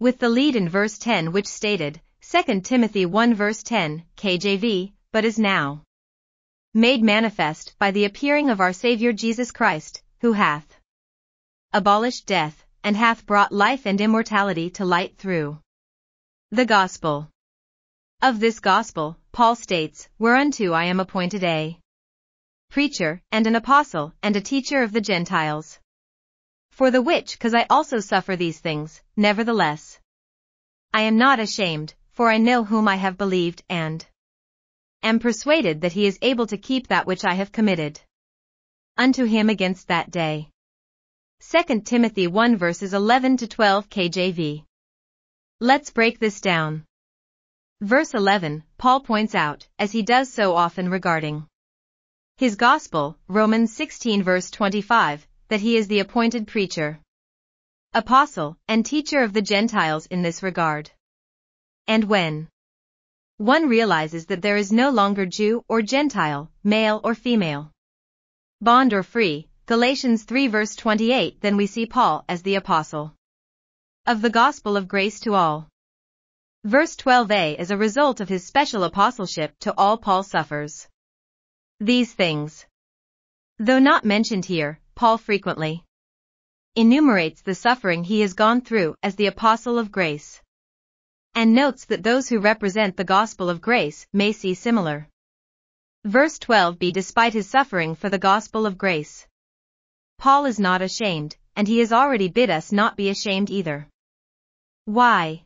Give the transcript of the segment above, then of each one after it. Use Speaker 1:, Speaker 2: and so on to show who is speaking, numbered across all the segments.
Speaker 1: With the lead in verse 10 which stated, 2 Timothy 1 verse 10, KJV, but is now made manifest by the appearing of our Saviour Jesus Christ, who hath abolished death, and hath brought life and immortality to light through the gospel. Of this gospel, Paul states, Whereunto I am appointed a preacher, and an apostle, and a teacher of the Gentiles. For the which cause I also suffer these things, nevertheless. I am not ashamed, for I know whom I have believed, and am persuaded that he is able to keep that which I have committed unto him against that day. 2 Timothy 1 verses 11 to 12 KJV. Let's break this down. Verse 11, Paul points out, as he does so often regarding his gospel, Romans 16 verse 25, that he is the appointed preacher, apostle, and teacher of the Gentiles in this regard. And when one realizes that there is no longer Jew or Gentile, male or female, bond or free, Galatians 3 verse 28, then we see Paul as the apostle of the gospel of grace to all. Verse 12a is a result of his special apostleship to all Paul suffers. These things. Though not mentioned here, Paul frequently enumerates the suffering he has gone through as the apostle of grace and notes that those who represent the gospel of grace may see similar. Verse 12b Despite his suffering for the gospel of grace, Paul is not ashamed, and he has already bid us not be ashamed either. Why?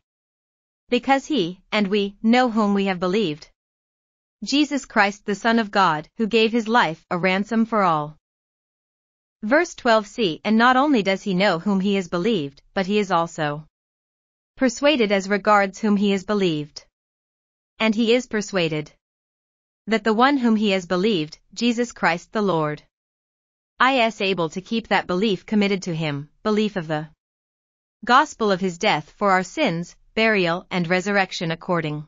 Speaker 1: Because he, and we, know whom we have believed. Jesus Christ the Son of God, who gave his life a ransom for all. Verse 12c And not only does he know whom he has believed, but he is also persuaded as regards whom he has believed. And he is persuaded that the one whom he has believed, Jesus Christ the Lord, is able to keep that belief committed to him, belief of the gospel of his death for our sins, burial, and resurrection according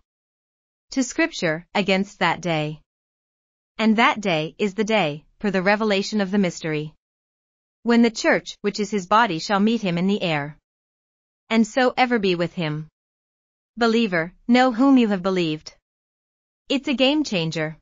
Speaker 1: to Scripture, against that day. And that day is the day, per the revelation of the mystery when the church, which is his body, shall meet him in the air. And so ever be with him. Believer, know whom you have believed. It's a game changer.